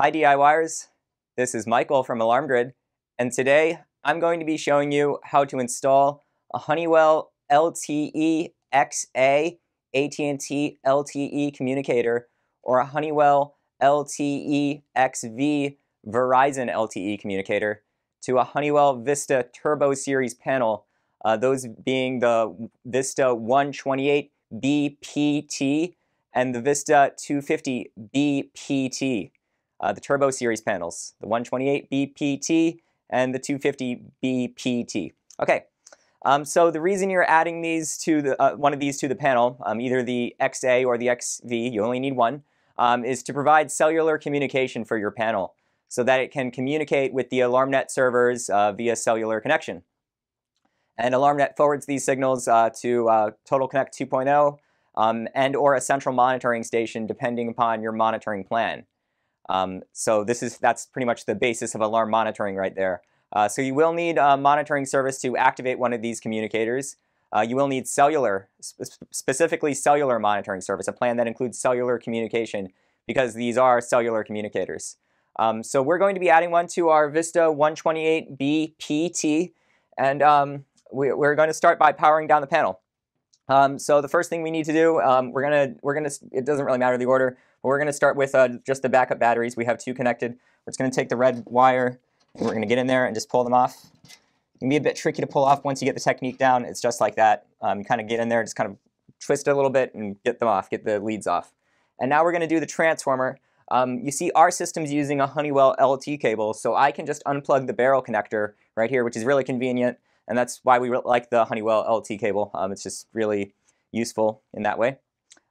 Hi DIYers, this is Michael from Alarm Grid, and today I'm going to be showing you how to install a Honeywell LTE XA AT&T LTE communicator or a Honeywell LTE XV Verizon LTE communicator to a Honeywell Vista Turbo Series panel, uh, those being the Vista 128 BPT and the Vista 250 BPT, uh, the Turbo Series panels, the 128 BPT and the 250 BPT. Okay, um, so the reason you're adding these to the uh, one of these to the panel, um, either the XA or the XV, you only need one, um, is to provide cellular communication for your panel so that it can communicate with the AlarmNet servers uh, via cellular connection. And AlarmNet forwards these signals uh, to uh, Total Connect 2.0 um, and or a central monitoring station depending upon your monitoring plan. Um, so this is that's pretty much the basis of alarm monitoring right there. Uh, so you will need a monitoring service to activate one of these communicators. Uh, you will need cellular, sp specifically cellular monitoring service, a plan that includes cellular communication because these are cellular communicators. Um, so we're going to be adding one to our Vista 128BPT, and um, we, are going to start by powering down the panel. Um, so the first thing we need to do, um, we're gonna we're gonna it doesn't really matter the order, but we're gonna start with uh, just the backup batteries. We have two connected. We're just gonna take the red wire and we're gonna get in there and just pull them off. It can be a bit tricky to pull off once you get the technique down. It's just like that. Um, you kind of get in there, just kind of twist it a little bit and get them off, get the leads off. And now we're gonna do the transformer. Um, you see our system's using a Honeywell LT cable, so I can just unplug the barrel connector right here, which is really convenient. And that's why we like the Honeywell LT cable. Um, it's just really useful in that way.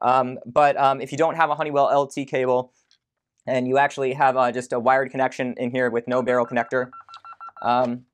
Um, but um, if you don't have a Honeywell LT cable and you actually have uh, just a wired connection in here with no barrel connector, um,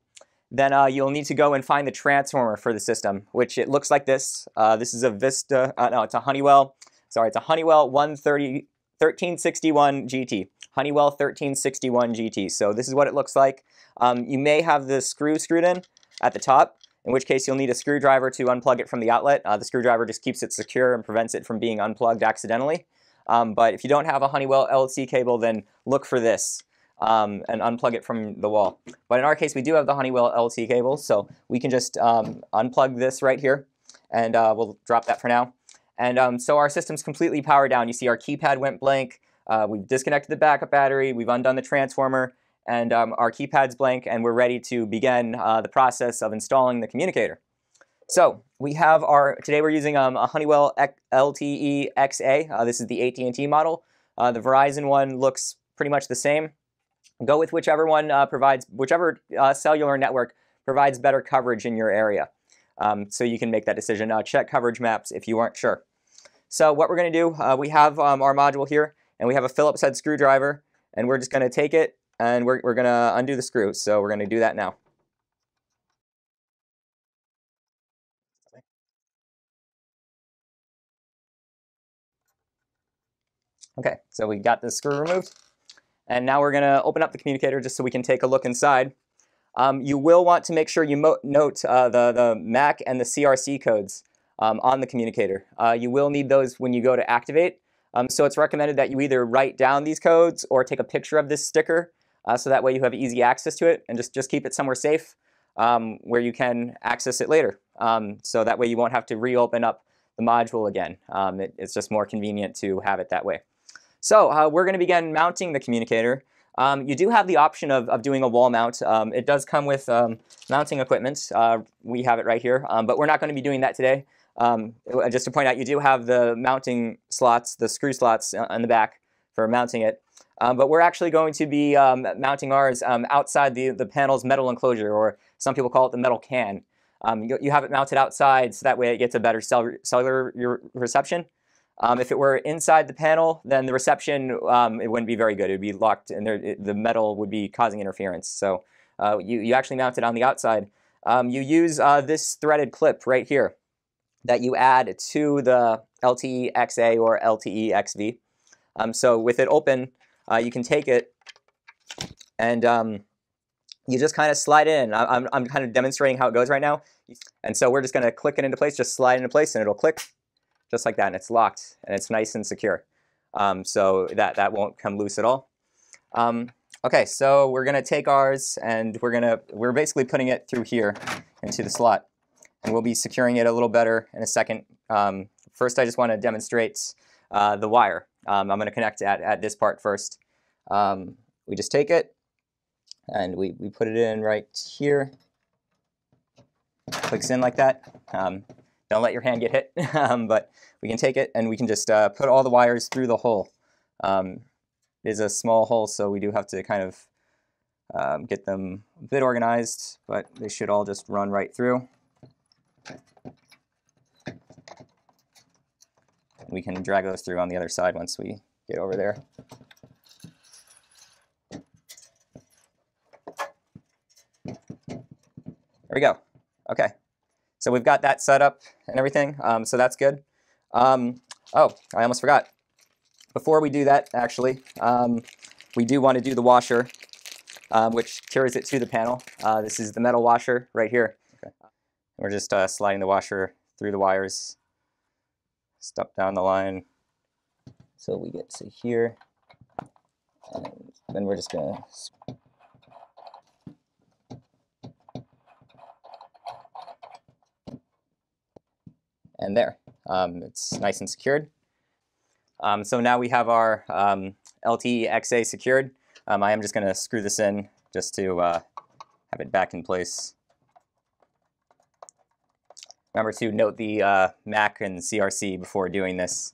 then uh, you'll need to go and find the transformer for the system, which it looks like this. Uh, this is a Vista, uh, no, it's a Honeywell, sorry, it's a Honeywell 130, 1361 GT. Honeywell 1361 GT. So this is what it looks like. Um, you may have the screw screwed in at the top, in which case you'll need a screwdriver to unplug it from the outlet. Uh, the screwdriver just keeps it secure and prevents it from being unplugged accidentally. Um, but if you don't have a Honeywell LT cable, then look for this um, and unplug it from the wall. But in our case, we do have the Honeywell LT cable, so we can just um, unplug this right here, and uh, we'll drop that for now. And um, so our system's completely powered down. You see our keypad went blank. Uh, we've disconnected the backup battery. We've undone the transformer and um, our keypad's blank and we're ready to begin uh, the process of installing the communicator. So we have our, today we're using um, a Honeywell LTE XA. Uh, this is the AT&T model. Uh, the Verizon one looks pretty much the same. Go with whichever one uh, provides, whichever uh, cellular network provides better coverage in your area. Um, so you can make that decision. Uh, check coverage maps if you aren't sure. So what we're going to do, we have um, our module here and we have a Phillips head screwdriver and we're just going to take it and we're, we're going to undo the screw. So we're going to do that now. Okay, so we got the screw removed. And now we're going to open up the communicator just so we can take a look inside. Um, you will want to make sure you note uh, the, the MAC and the CRC codes um, on the communicator. Uh, you will need those when you go to activate. Um, so it's recommended that you either write down these codes or take a picture of this sticker uh, so that way you have easy access to it and just, just keep it somewhere safe um, where you can access it later. Um, so that way you won't have to reopen up the module again. Um, it, it's just more convenient to have it that way. So uh, we're going to begin mounting the communicator. Um, you do have the option of, of doing a wall mount. Um, it does come with um, mounting equipment. Uh, we have it right here, but we're not going to be doing that today. just to point out, you do have the mounting slots, the screw slots uh, in the back for mounting it. Um, but we're actually going to be um, mounting ours um, outside the, the panel's metal enclosure, or some people call it the metal can. Um, you, you, have it mounted outside so that way it gets a better cell cellular reception. Um, if it were inside the panel, then the reception, um, it wouldn't be very good. It would be locked and there, it, the metal would be causing interference. So uh, you, you actually mount it on the outside. you use uh, this threaded clip right here that you add to the LTE XA or LTE XV. so with it open, uh, you can take it and um, you just kind of slide in. I, I'm, I'm kind of demonstrating how it goes right now. And so we're just going to click it into place, just slide into place, and it'll click just like that, and it's locked, and it's nice and secure. Um, so that, that won't come loose at all. Um, okay, so we're gonna take ours and we're gonna we're basically putting it through here into the slot, and we'll be securing it a little better in a second. Um, first, I just want to demonstrate uh, the wire. Um, I'm gonna connect at at this part first. Um, we just take it and we we put it in right here. Clicks in like that. Um, don't let your hand get hit, um, but we can take it and we can just uh, put all the wires through the hole. Um, it is a small hole, so we do have to kind of um, get them a bit organized, but they should all just run right through. We can drag those through on the other side once we get over there. There we go. Okay. So we've got that set up and everything, um, so that's good. Um, oh, I almost forgot. Before we do that, actually, um, we do want to do the washer, um, which carries it to the panel. Uh, this is the metal washer right here. Okay. We're just uh, sliding the washer through the wires, step down the line, so we get to here. And then we're just going to and there. Um, it's nice and secured. Um, so now we have our um, LTE-XA secured. Um, I am just going to screw this in just to uh, have it back in place. Remember to note the uh, MAC and CRC before doing this.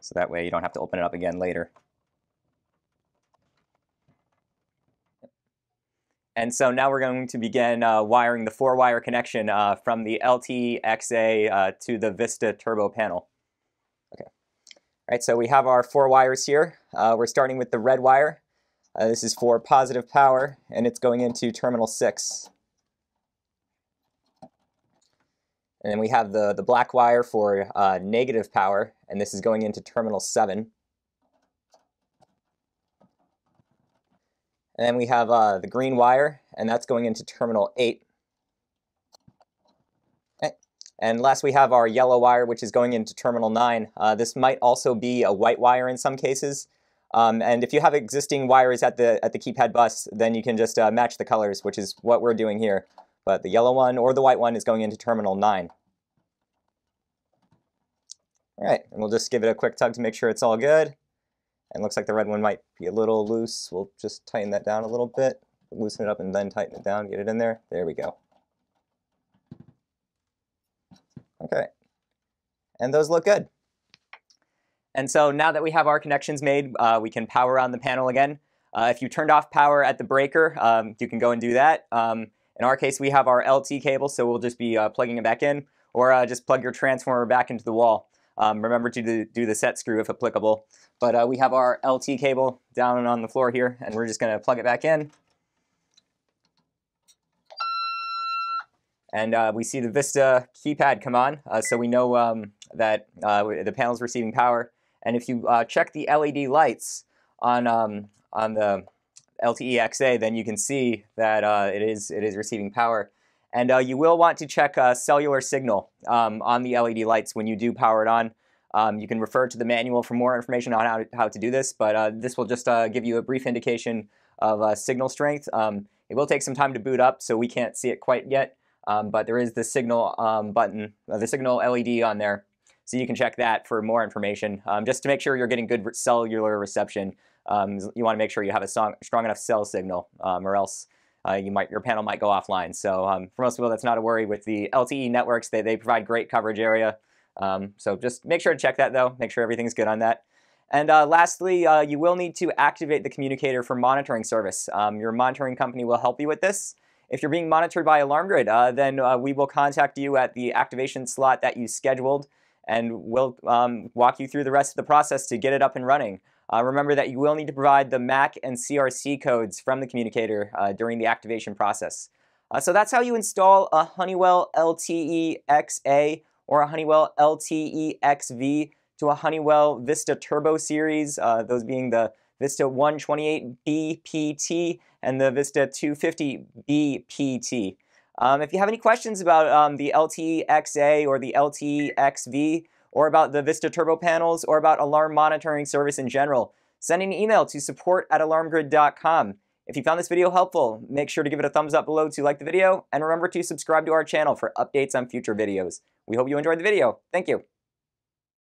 So that way you don't have to open it up again later. And so now we're going to begin uh, wiring the four-wire connection uh, from the LTE-XA uh, to the Vista Turbo panel. Okay. All right, so we have our four wires here. Uh, we're starting with the red wire. Uh, this is for positive power, and it's going into terminal 6. And then we have the, the black wire for uh, negative power, and this is going into terminal 7. And then we have uh, the green wire, and that's going into terminal 8. Okay. And last we have our yellow wire, which is going into terminal 9. Uh, this might also be a white wire in some cases. Um, and if you have existing wires at the, at the keypad bus, then you can just uh, match the colors, which is what we're doing here. But the yellow one or the white one is going into terminal 9. All right, and we'll just give it a quick tug to make sure it's all good. And looks like the red one might be a little loose. We'll just tighten that down a little bit, loosen it up and then tighten it down, get it in there. There we go. Okay. And those look good. And so now that we have our connections made, uh, we can power on the panel again. Uh, if you turned off power at the breaker, um, you can go and do that. Um, in our case, we have our LT cable, so we'll just be uh, plugging it back in, or uh, just plug your transformer back into the wall. Um, remember to do, the set screw if applicable. But uh, we have our LT cable down on the floor here, and we're just going to plug it back in. And uh, we see the Vista keypad come on, uh, so we know um, that uh, the panel is receiving power. And if you check the LED lights on, um, on the LTE XA, then you can see that uh, it, is, it is receiving power. And uh, you will want to check cellular signal um, on the LED lights when you do power it on. Um, you can refer to the manual for more information on how to, how to do this, but uh, this will just uh, give you a brief indication of uh, signal strength. Um, it will take some time to boot up, so we can't see it quite yet, um, but there is the signal um, button, uh, the signal LED on there, so you can check that for more information. Um, just to make sure you're getting good cellular reception, um, you want to make sure you have a strong, strong enough cell signal, or else uh, you might your panel might go offline. So for most people, that's not a worry. With the LTE networks, they, they provide great coverage area. Um, so just make sure to check that though, make sure everything's good on that. And uh, lastly, uh, you will need to activate the communicator for monitoring service. Um, your monitoring company will help you with this. If you're being monitored by AlarmGrid, uh, then uh, we will contact you at the activation slot that you scheduled and we'll um, walk you through the rest of the process to get it up and running. Uh, remember that you will need to provide the MAC and CRC codes from the communicator uh, during the activation process. so that's how you install a Honeywell LTE XA or a Honeywell LTE-XV to a Honeywell Vista Turbo series, uh, those being the Vista 128BPT and the Vista 250BPT. Um, if you have any questions about um, the LTE-XA or the LTE-XV or about the Vista Turbo panels or about alarm monitoring service in general, send an email to support at alarmgrid.com. If you found this video helpful, make sure to give it a thumbs up below to like the video, and remember to subscribe to our channel for updates on future videos. We hope you enjoyed the video. Thank you.